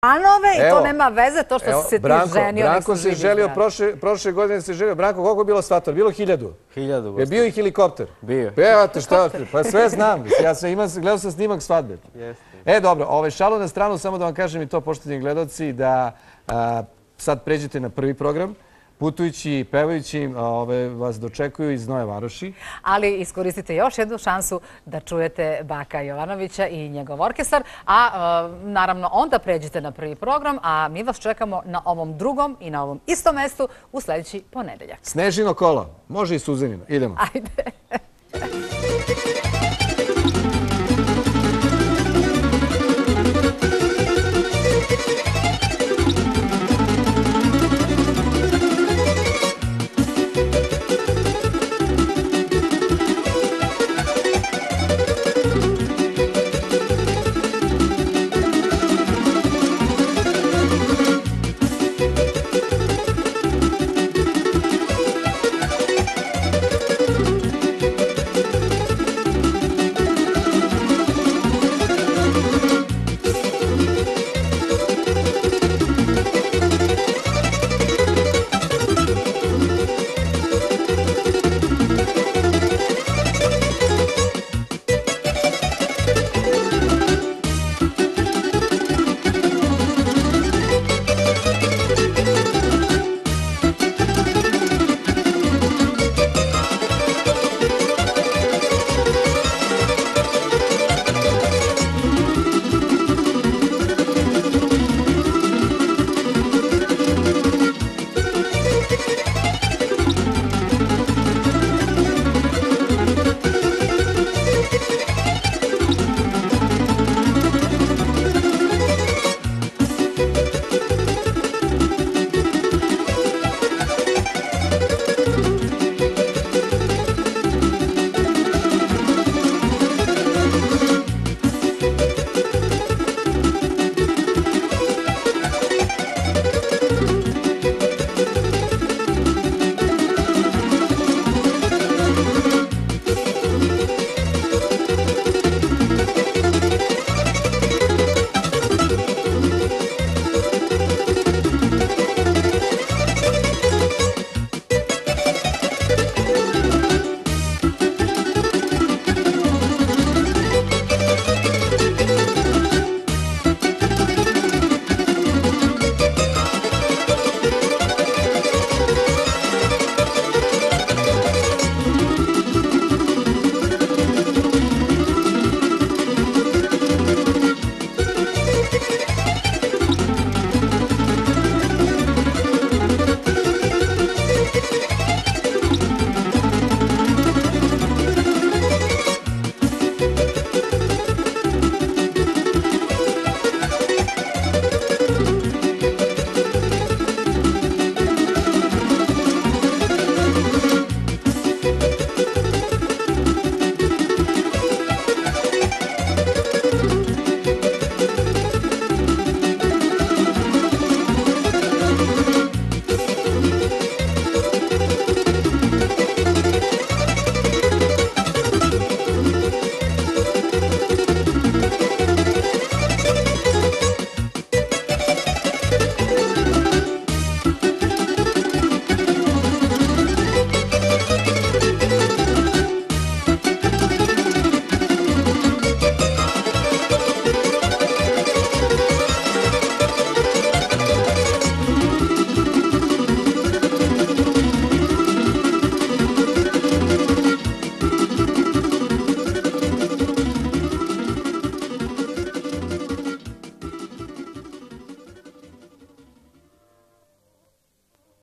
stanove i to nema veze, to što si se ti ženio. Branko se želio, prošle godine se želio. Branko, koliko je bilo svator? Bilo hiljadu? Hiljadu. Je bio i helikopter? Bio. Evo te šta, pa sve znam. Ja sam imao, gledao sam snimak svadbe. E, dobro, ove šalo na stranu, samo da vam kažem i to, pošteni gledalci, da sad pređete na prvi program putujući i pevajući vas dočekuju iz Noje Varoši. Ali iskoristite još jednu šansu da čujete Baka Jovanovića i njegov orkestar. A e, naravno onda pređite na prvi program, a mi vas čekamo na ovom drugom i na ovom istom mestu u sljedeći ponedeljak. Snežino kolo. Može i suzenino. Idemo. Ajde.